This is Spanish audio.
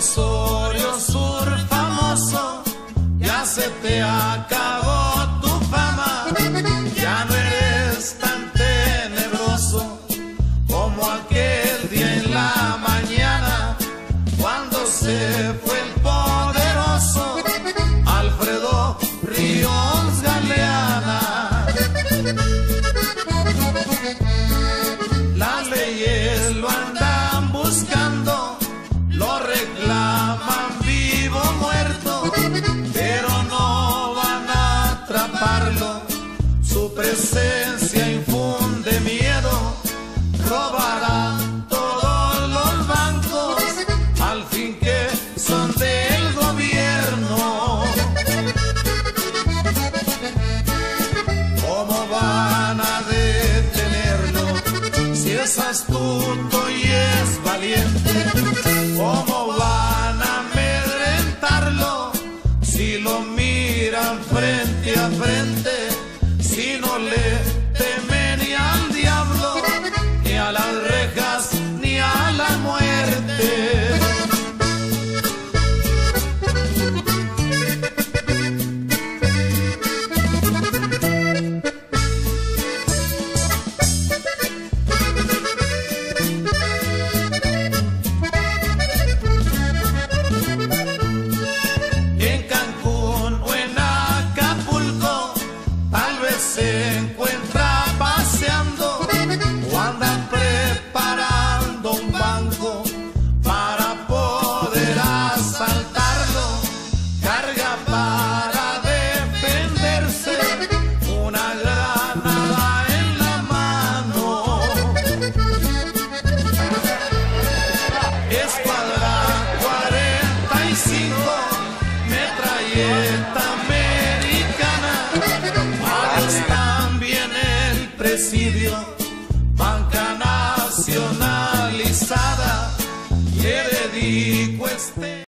Osorio Sur famoso ya se te acabó. presença. lonely presidio, banca nacionalizada, le dedico este.